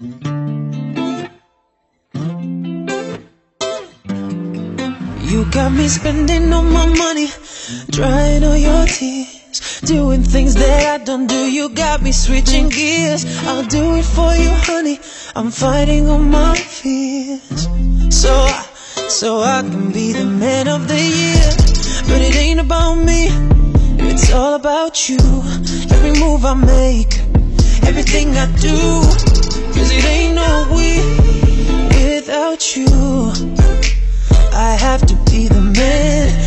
You got me spending all my money, drying all your tears, doing things that I don't do. You got me switching gears. I'll do it for you, honey. I'm fighting all my fears, so I, so I can be the man of the year. But it ain't about me, it's all about you. Every move I make, everything I do, cause it ain't no we without you. I have to be the man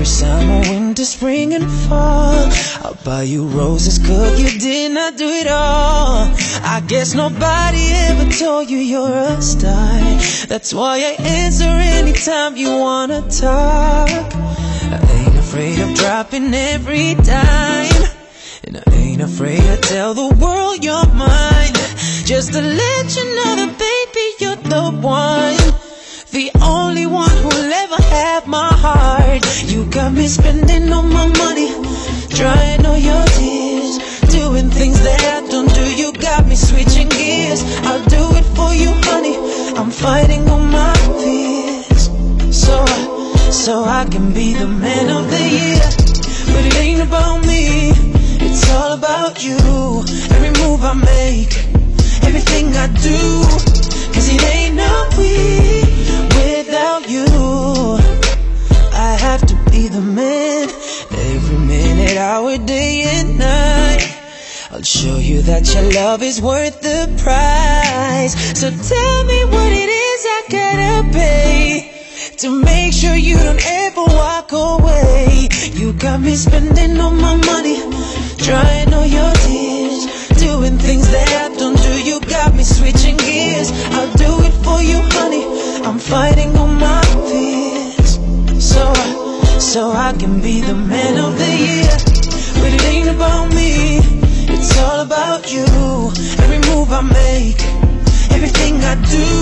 Every summer, winter, spring and fall. I'll buy you roses, cook you dinner, do it all. I guess nobody ever told you you're a star. That's why I answer anytime you wanna talk. I ain't afraid of dropping every time and I ain't afraid to tell the world you're mine Just to let you know that baby you're the one. The only one who'll ever have my heart. You got me spending all my money Drying all your tears. Doing things that I don't do. You got me switching gears. I'll do it for you honey. I'm fighting all my fears. So, so I can be the man of the year I'll show you that your love is worth the price. So tell me what it is I gotta pay To make sure you don't ever walk away. You got me spending all my money Drying all your tears Doing things that I don't do You. Got me switching gears. I'll do it for you, honey. I'm fighting all my fears. So, so I can be the man of the year do